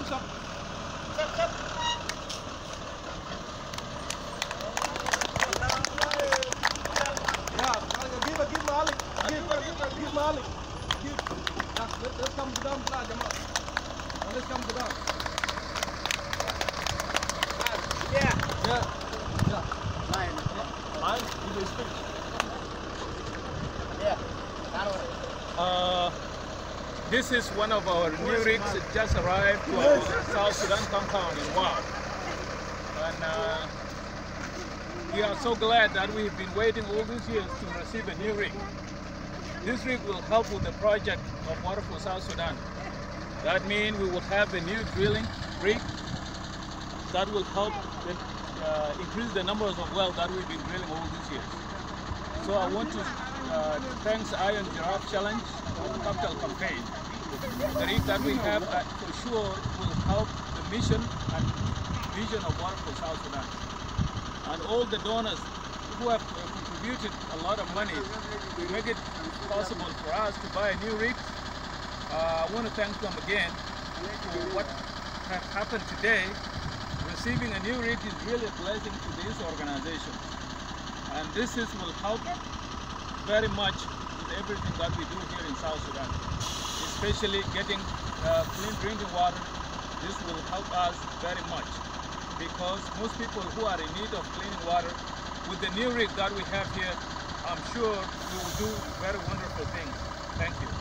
push up. Step, step. Yeah, give, give Malik. Give, give, give Malik. Yeah. Uh, this is one of our new rigs that just arrived to our South Sudan compound in Wau. And uh, we are so glad that we've been waiting all these years to receive a new rig. This rig will help with the project of Water for South Sudan. That means we will have a new drilling rig that will help the, uh, increase the numbers of wells that we've been drilling all these years. So I want to uh, thank Iron Giraffe Challenge capital campaign. The rig that we have uh, for sure will help the mission and vision of Water for South Sudan. And all the donors who have contributed a lot of money to make it possible for us to buy a new rig. Uh, I want to thank them again for what has happened today. Receiving a new rig is really a blessing to this organization. And this is, will help very much with everything that we do here in South Sudan, especially getting uh, clean drinking water. This will help us very much because most people who are in need of clean water, with the new rig that we have here, I'm sure we will do very wonderful things. Thank you.